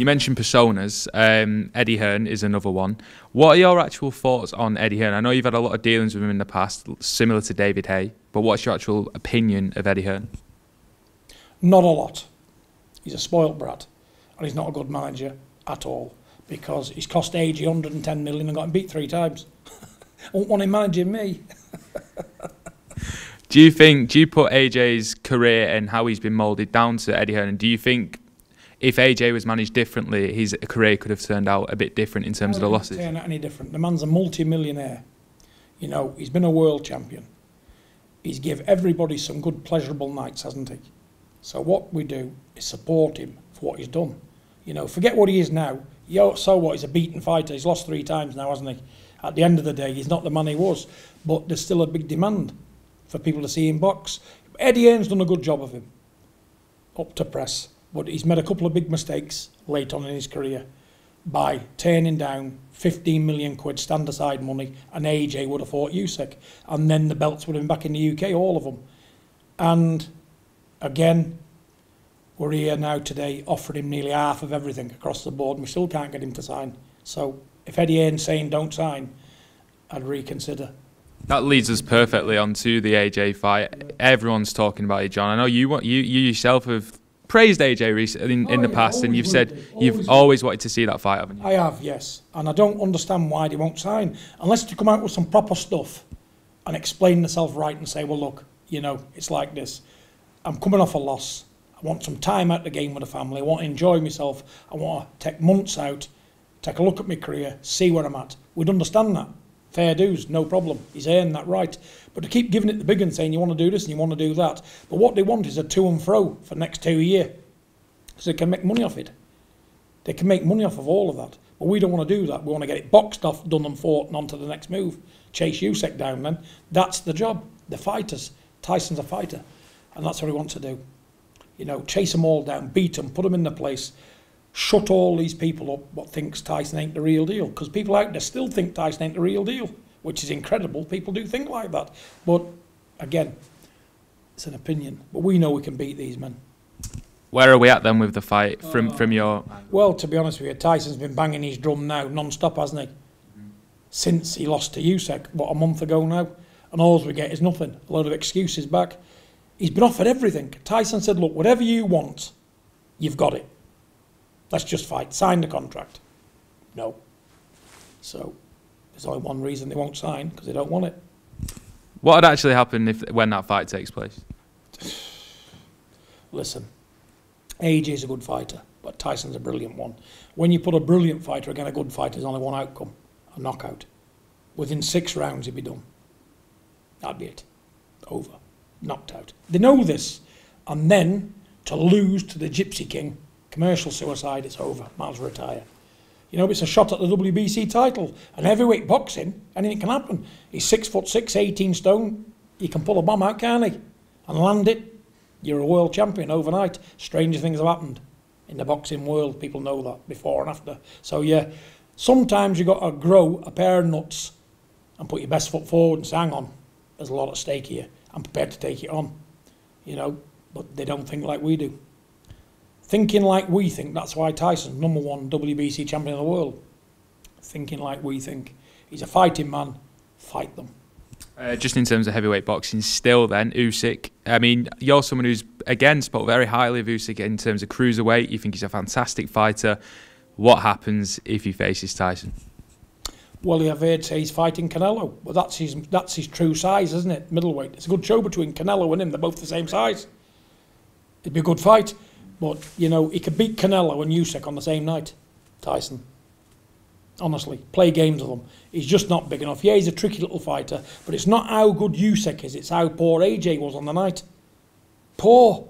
You mentioned personas. Um, Eddie Hearn is another one. What are your actual thoughts on Eddie Hearn? I know you've had a lot of dealings with him in the past, similar to David Haye, but what's your actual opinion of Eddie Hearn? Not a lot. He's a spoilt brat, and he's not a good manager at all because he's cost AJ 110 million and got him beat three times. I won't want him managing me. do you think, do you put AJ's career and how he's been moulded down to Eddie Hearn? Do you think if AJ was managed differently, his career could have turned out a bit different in terms of the losses? Turn out any different. The man's a multi-millionaire. You know, he's been a world champion. He's give everybody some good pleasurable nights, hasn't he? So what we do is support him for what he's done. You know, forget what he is now. Yo, so what? He's a beaten fighter. He's lost three times now, hasn't he? At the end of the day, he's not the man he was. But there's still a big demand for people to see him box. Eddie Hearn's done a good job of him up to press. But he's made a couple of big mistakes late on in his career by turning down 15 million quid stand aside money and AJ would have fought Usyk and then the belts would have been back in the UK all of them and again we're here now today offering him nearly half of everything across the board and we still can't get him to sign. So if Eddie Hearn's saying don't sign, I'd reconsider. That leads us perfectly onto the AJ fight. Everyone's talking about it, John. I know you you you yourself have praised AJ recently in, in oh, the past, and you've said always you've always wanted to see that fight, haven't you? I have, yes, and I don't understand why they won't sign unless they come out with some proper stuff and explain themselves right and say, well, look, you know, it's like this. I'm coming off a loss. I want some time out the game with the family. I want to enjoy myself. I want to take months out, take a look at my career, see where I'm at. We'd understand that. Fair dues, no problem. He's earned that right. But to keep giving it the big and saying you want to do this and you want to do that. But what they want is a to and fro for next two year. So they can make money off it. They can make money off of all of that. But we don't want to do that. We want to get it boxed off, done and fought, and on to the next move. Chase Usyk down then. That's the job. The fighters. Tyson's a fighter. And that's what he wants to do. You know, chase them all down, beat them, put them in the place, shut all these people up what thinks Tyson ain't the real deal. Because people out there still think Tyson ain't the real deal, which is incredible. People do think like that. But again, it's an opinion. But we know we can beat these men. Where are we at then with the fight from, uh, from your... Well, to be honest with you, Tyson's been banging his drum now non-stop, hasn't he? Mm-hmm. Since he lost to Usyk, what, a month ago now? And all we get is nothing. A load of excuses back. He's been offered everything. Tyson said, look, whatever you want, you've got it. Let's just fight. Sign the contract. No. So there's only one reason they won't sign, because they don't want it. What would actually happen if when that fight takes place? Listen, AJ's a good fighter, but Tyson's a brilliant one. When you put a brilliant fighter against a good fighter, there's only one outcome, a knockout. Within six rounds, he'd be done. That'd be it. Over knocked out. They know this. And then to lose to the Gypsy King, commercial suicide, it's over. As retire. You know, it's a shot at the WBC title. And heavyweight boxing, anything can happen. He's six foot six, 18 stone. He can pull a bomb out, can't he? And land it. You're a world champion overnight. Stranger things have happened in the boxing world. People know that before and after. So, yeah, sometimes you've got to grow a pair of nuts and put your best foot forward and say, hang on, there's a lot at stake here. I'm prepared to take it on, you know, but they don't think like we do. Thinking like we think, that's why Tyson's number one WBC champion of the world. Thinking like we think. He's a fighting man, fight them. Uh, just in terms of heavyweight boxing, still then, Usyk, I mean, you're someone who's, again, spoke very highly of Usyk in terms of cruiserweight. You think he's a fantastic fighter. What happens if he faces Tyson? Well, I've heard say he's fighting Canelo, but that's his that's his true size, isn't it? Middleweight. It's a good show between Canelo and him. They're both the same size. It'd be a good fight, but you know he could beat Canelo and Usyk on the same night. Tyson. Honestly, play games with him. He's just not big enough. Yeah, he's a tricky little fighter, but it's not how good Usyk is. It's how poor AJ was on the night. Poor.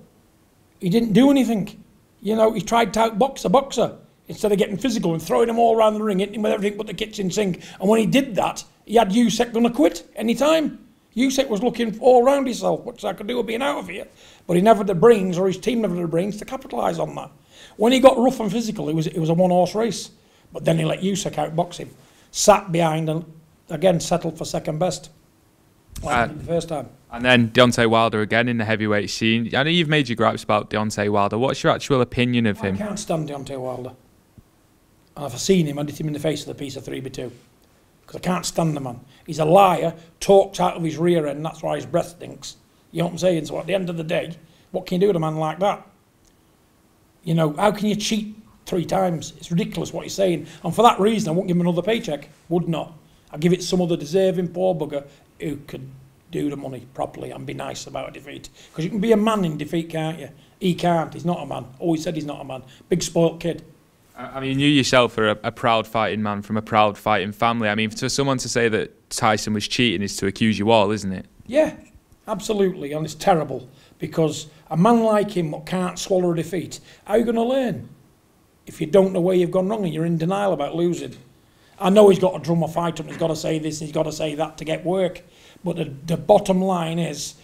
He didn't do anything. You know, he tried to outbox a boxer instead of getting physical and throwing him all around the ring, hitting him with everything but the kitchen sink. And when he did that, he had Usyk going to quit any time. Usyk was looking all round himself, what I could do with being out of here. But he never had the brains, or his team never had the brains, to capitalise on that. When he got rough and physical, it was, it was a one horse race. But then he let Usyk outbox him. Sat behind and again settled for second best. Like uh, the first time. And then Deontay Wilder again in the heavyweight scene. I know you've made your gripes about Deontay Wilder. What's your actual opinion of him? I can't stand Deontay Wilder. And if I seen him, I'd hit him in the face with a piece of 3B2. Because I can't stand the man. He's a liar, talks out of his rear end, that's why his breath stinks. You know what I'm saying? So at the end of the day, what can you do with a man like that? You know, how can you cheat three times? It's ridiculous what he's saying. And for that reason, I won't give him another paycheck. Would not. I'd give it some other deserving poor bugger who could do the money properly and be nice about a defeat. Because you can be a man in defeat, can't you? He can't. He's not a man. Always said he's not a man. Big spoilt kid. I mean, you yourself are a, a proud fighting man from a proud fighting family. I mean, for someone to say that Tyson was cheating is to accuse you all, isn't it? Yeah, absolutely. And it's terrible because a man like him can't swallow a defeat, how are you going to learn? If you don't know where you've gone wrong and you're in denial about losing. I know he's got to drum a fight up, he's got to say this, he's got to say that to get work. But the, the bottom line is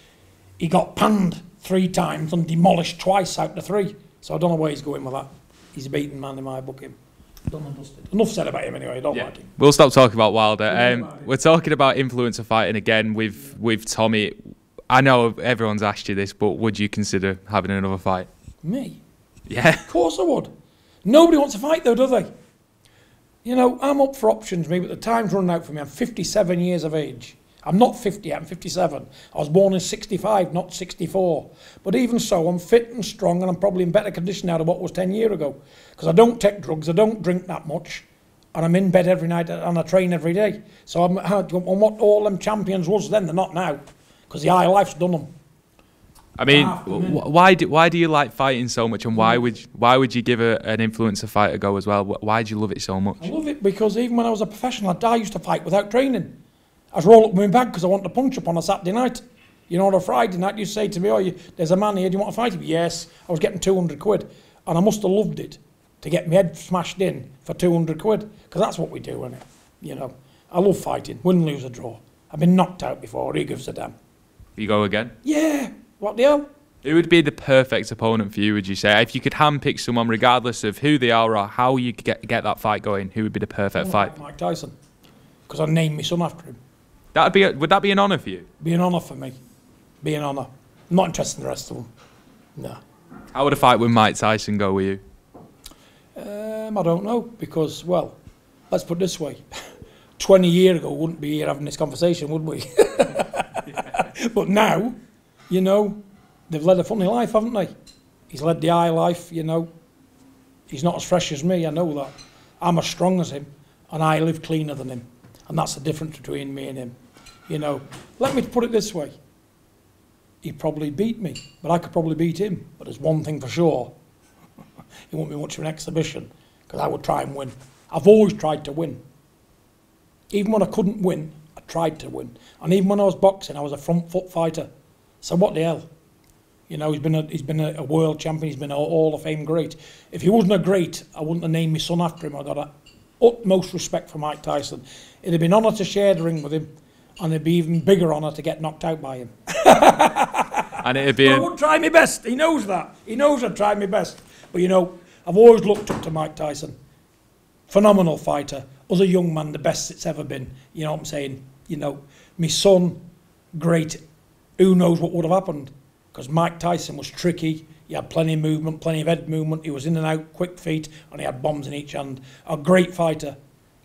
he got panned three times and demolished twice out of three. So I don't know where he's going with that. He's a beaten man in my book, him. Done and dusted. Enough said about him anyway, I don't like him. We'll stop talking about Wilder. Um, we're talking about influencer fighting again with with Tommy. I know everyone's asked you this, but would you consider having another fight? Me? Yeah. Of course I would. Nobody wants to fight though, do they? You know, I'm up for options, me, but the time's running out for me. I'm 57 years of age. I'm not 50 yet, I'm 57. I was born in 65, not 64. But even so, I'm fit and strong and I'm probably in better condition now than what was 10 years ago. Because I don't take drugs, I don't drink that much, and I'm in bed every night and I train every day. So I'm, I'm what all them champions was then, they're not now. Because the high life's done them. I mean, why do why do you like fighting so much, and why mm. would why would you give a, an influencer fight a go as well? Why do you love it so much? I love it because even when I was a professional, I I used to fight without training. I'd roll up my bag because I want to punch up on a Saturday night. You know, on a Friday night, you say to me, oh, you, there's a man here, do you want to fight him? Yes. I was getting 200 quid. And I must have loved it to get my head smashed in for 200 quid because that's what we do, innit? You know, I love fighting, win, lose, or draw. I've been knocked out before, he gives a damn? You go again. Yeah, what the hell? Who would be the perfect opponent for you? Would you say if you could handpick someone, regardless of who they are or how you could get get that fight going, who would be the perfect fight? Mike Tyson. Because I named my son after him. That'd be a, would that be an honour for you? Be an honour for me. Be an honour. I'm not interested in the rest of them. No. How would a fight with Mike Tyson go with you? Um, I don't know because, well, let's put it this way: twenty years ago, we wouldn't be here having this conversation, would we? but now, you know, they've led a funny life, haven't they? He's led the high life, you know. He's not as fresh as me, I know that. I'm as strong as him, and I live cleaner than him, and that's the difference between me and him. You know, let me put it this way: he'd probably beat me, but I could probably beat him. But there's one thing for sure: it won't be much of an exhibition because I would try and win. I've always tried to win. Even when I couldn't win, I tried to win. And even when I was boxing, I was a front foot fighter. So what the hell? You know, he's been a, he's been a, world champion. He's been a Hall of Fame great. If he wasn't a great, I wouldn't have named my son after him. I got utmost respect for Mike Tyson. It'd have been honour to share the ring with him, and it'd be even bigger honour to get knocked out by him. And it'd be I would try my best. He knows that. He knows I'd try my best. But you know, I've always looked up to Mike Tyson. Phenomenal fighter. Other young man, the best it's ever been. You know what I'm saying? You know, my son, great. Who knows what would have happened? Because Mike Tyson was tricky. He had plenty of movement, plenty of head movement. He was in and out, quick feet, and he had bombs in each hand. A great fighter.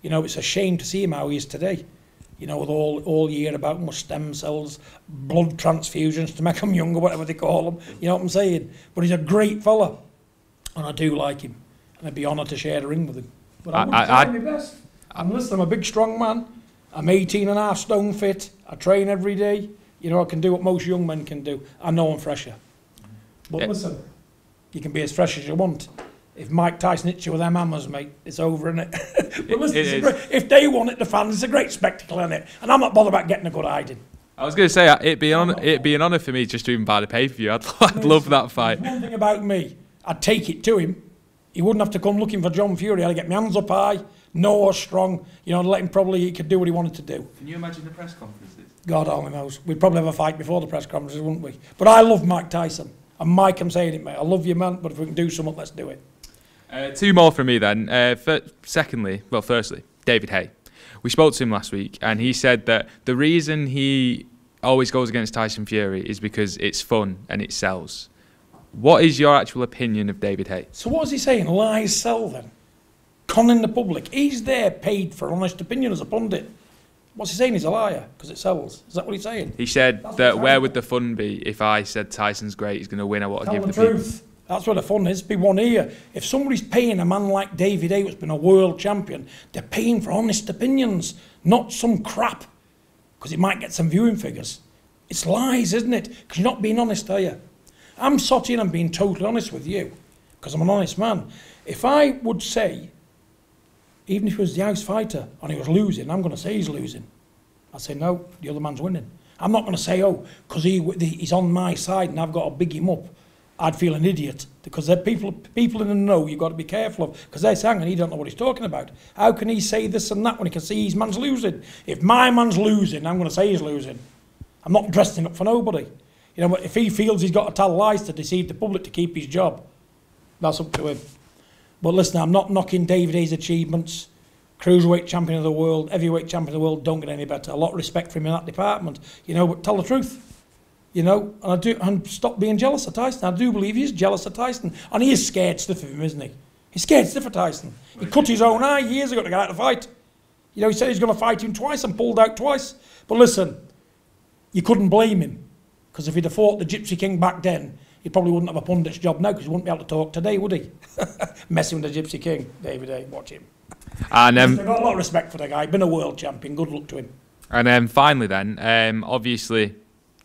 You know, it's a shame to see him how he is today. You know, with all all year about with stem cells, blood transfusions to make him younger, whatever they call them. You know what I'm saying? But he's a great fella, and I do like him, and I'd be honoured to share the ring with him. But I, I- I- I- my best. And listen, I'm a big, strong man. I'm 18 and a half stone fit. I train every day. You know, I can do what most young men can do. I know I'm fresher. But Yeah. listen, you can be as fresh as you want. If Mike Tyson hits you with them hammers, mate, it's over, isn't it? but listen, it's great- if they want it, the fans, it's a great spectacle, isn't it? And I'm not bothered about getting a good hiding. I was going to say uh, it'd be an honour, it'd be an honour for me just to even buy the pay per view. I'd, I'd love that fight. There's one thing about me, I'd take it to him. He wouldn't have to come looking for John Fury. I'd get my hands up high, know I was strong. You know, I'd let him probably, he could do what he wanted to do. Can you imagine the press conferences? God only knows. We'd probably have a fight before the press conferences, wouldn't we? But I love Mike Tyson. And Mike, I'm saying it, mate. I love you, man. But if we can do something, let's do it. Uh, two more from me then. Uh, fir- secondly, well, firstly, David Haye. We spoke to him last week, and he said that the reason he always goes against Tyson Fury is because it's fun and it sells. What is your actual opinion of David Haye? So what is he saying? Lies sell then? conning the public. He's there paid for an honest opinion as a pundit. What's he saying? He's a liar because it sells. Is that what he's saying? He said That's that where would the fun be if I said Tyson's great, he's going to win, I want to Tell give the the people. That's where the fun is. Be one here. If somebody's paying a man like David A, who's been a world champion, they're paying for honest opinions, not some crap, because it might get some viewing figures. It's lies, isn't it? Because you're not being honest, are you? I'm sitting and I'm being totally honest with you, because I'm an honest man. If I would say, even if he was the house fighter and he was losing, I'm going to say he's losing. I say no, the other man's winning. I'm not going to say oh, because he he's on my side and I've got to big him up. I'd feel an idiot because there people, people in the know you've got to be careful of because they're saying and he don't know what he's talking about. How can he say this and that when he can see his man's losing? If my man's losing, I'm going to say he's losing. I'm not dressing up for nobody. You know, if he feels he's got to tell lies to deceive the public to keep his job, that's up to him. But listen, I'm not knocking David A's achievements. Cruiserweight champion of the world, heavyweight champion of the world, don't get any better. A lot of respect for him in that department. You know, but tell the truth. You know, and I do and stop being jealous of Tyson. I do believe he's jealous of Tyson. And he is scared stiff of him, isn't he? He's scared stiff of Tyson. He cut his own eye years ago to get out of the fight. You know, he said he's going to fight him twice and pulled out twice. But listen, you couldn't blame him. Because if he'd have fought the Gypsy King back then, he probably wouldn't have a pundit's job now because he wouldn't be able to talk today, would he? Messing with the Gypsy King, David A. Watch him. And um, I've got a lot of respect for the guy. Been a world champion. Good luck to him. And then finally, then, um, obviously,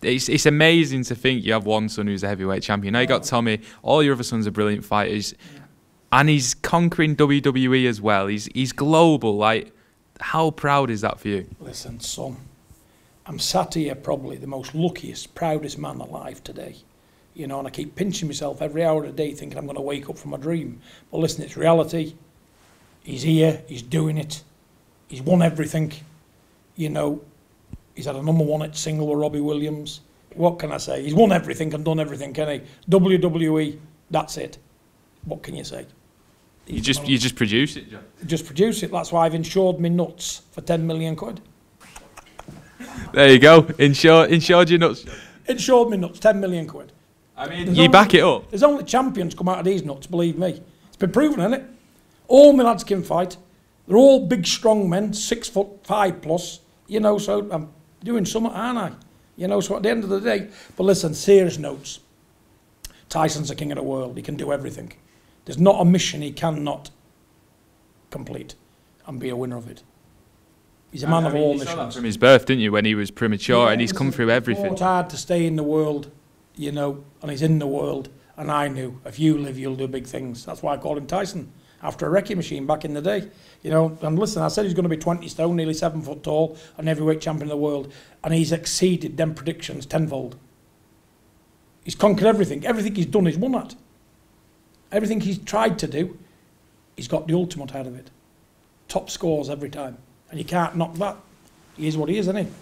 it's, it's amazing to think you have one son who's a heavyweight champion. Now you got Tommy, all your other sons are brilliant fighters, and he's conquering WWE as well. He's he's global. Like, how proud is that for you? Listen, son, I'm sat here probably the most luckiest, proudest man alive today. You know, and I keep pinching myself every hour of the day thinking I'm going to wake up from a dream. But listen, it's reality. He's here, he's doing it. He's won everything. You know, he's had a number one at single with Robbie Williams. What can I say? He's won everything and done everything, can he? WWE, that's it. What can you say? You just you just produce it, John. just produce it. That's why I've insured me nuts for 10 million quid. There you go. Insure insured your nuts. Insured me nuts, 10 million quid. I mean, There's you only- back it up. There's only champions come out of these nuts, believe me. It's been proven, isn't it? All my lads can fight. They're all big, strong men, six foot five plus. You know, so I'm doing something, aren't I? You know, so at the end of the day, but listen, serious notes. Tyson's the king of the world. He can do everything. There's not a mission he cannot complete and be a winner of it. He's a man I of all you saw that missions. from his birth, didn't you? When he was premature, Yeah, and he's come through everything. fought hard to stay in the world, you know, and he's in the world. And I knew if you live, you'll do big things. That's why I called him Tyson after a wrecking machine back in the day. You know, and listen, I said he's going to be 20 stone, nearly seven foot tall, and heavyweight champion of the world, and he's exceeded them predictions tenfold. He's conquered everything. Everything he's done, he's won at. Everything he's tried to do, he's got the ultimate out of it. Top scores every time, and you can't knock that. He is what he is, isn't he?